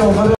Ohio.